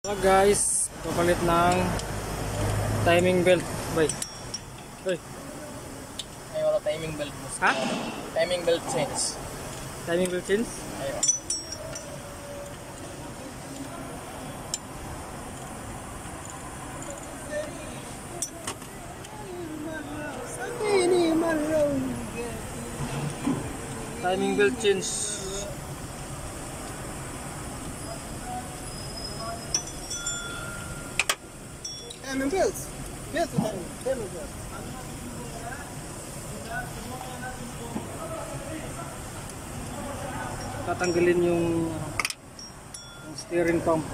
Hello guys, papalit ng timing belt. Bay. Uy, Ay, wala timing belt mo. ha? Timing belt change. Timing belt change? Ayun. Timing belt change. Timing belts. Belts timing. Timing belts. Tatanggalin yung, yung steering pump.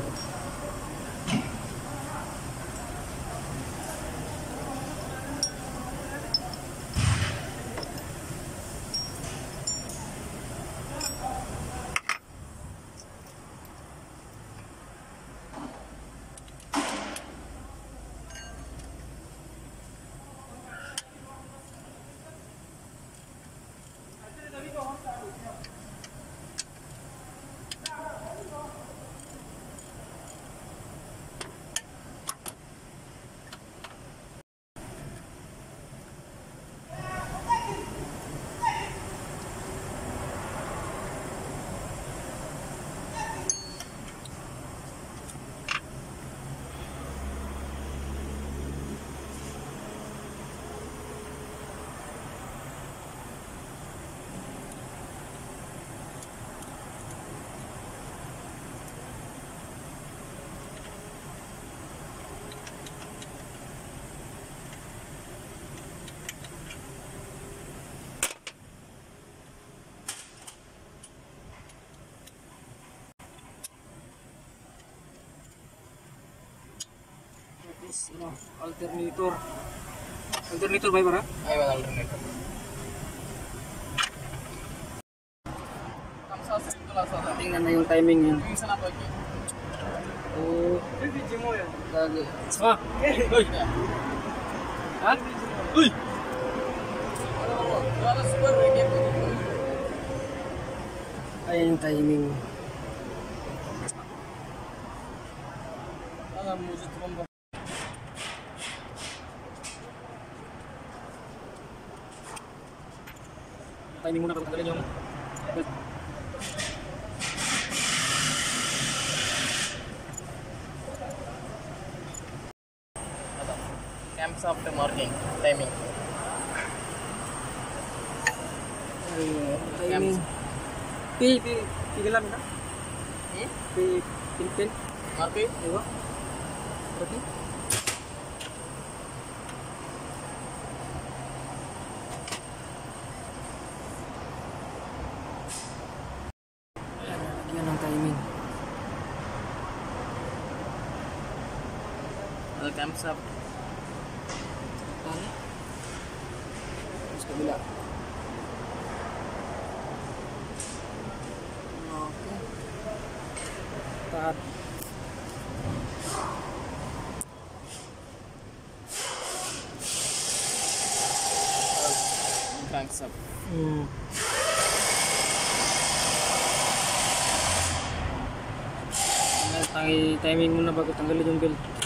Alternator. Alternator ba para? Ay, wala alternator. Tingnan na yung timing yun. Yung isa na po ito. Oh, Video mo yan. lagi. Ah, uy, ha? Uy! Ayan yung timing. Alam mo. Timing muna pag tanggalin yung? Camps after marking. Timing. Ayan, timing. Pi, pi, pigilan ka? Hmm? Pi, pin, pin. Marking? Diba? Berarti? Ayan, lagyan ng timing. Well, camps up. Terus. Cranks up. Hmm. Tangi- timing muna bago tanggalin yung belt.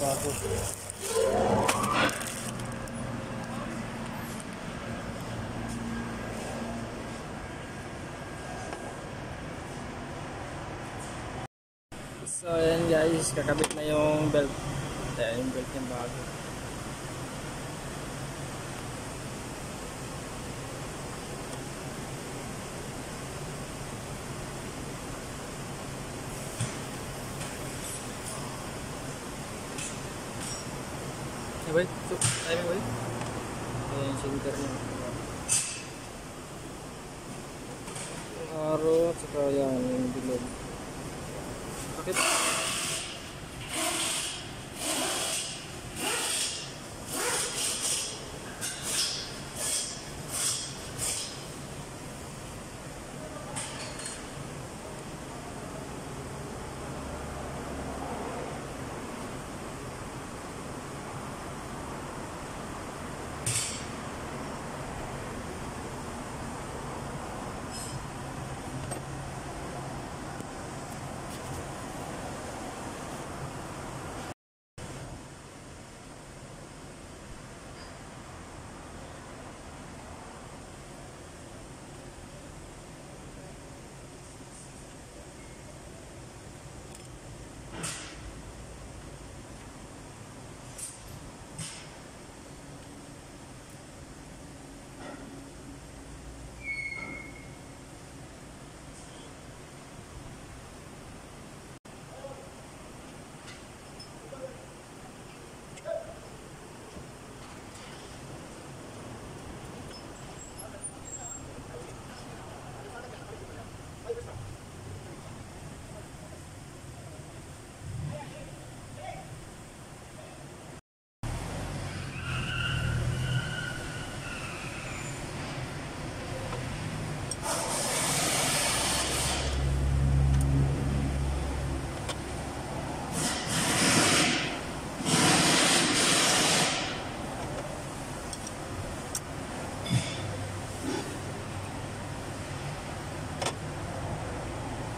bago. So ayan guys, kakabit na yung belt. Ayan yung belt yung bago. Wait. Ayan yung center niya. Yung araw,